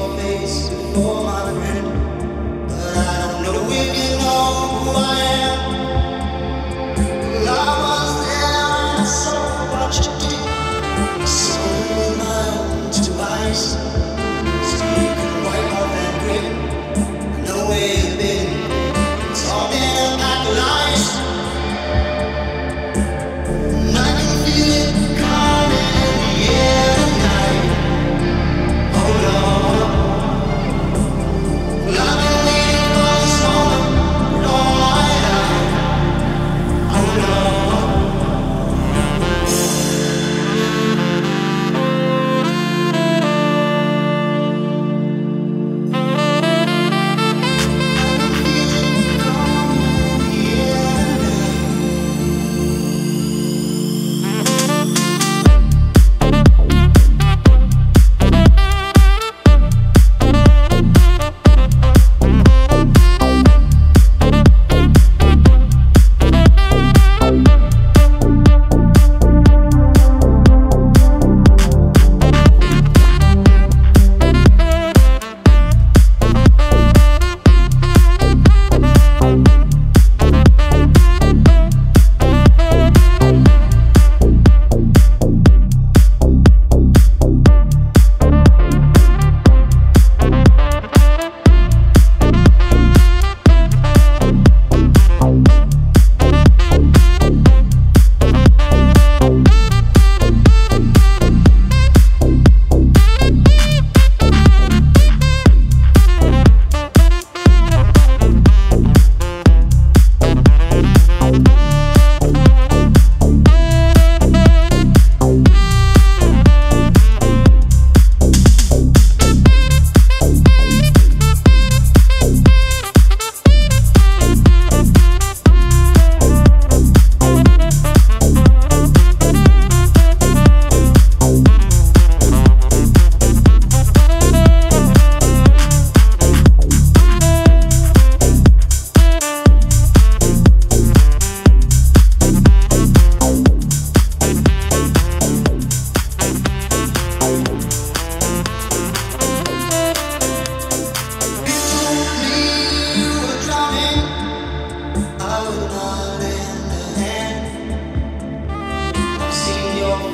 your face for my friend, but I don't know if you know who I am.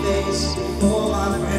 Before my friend.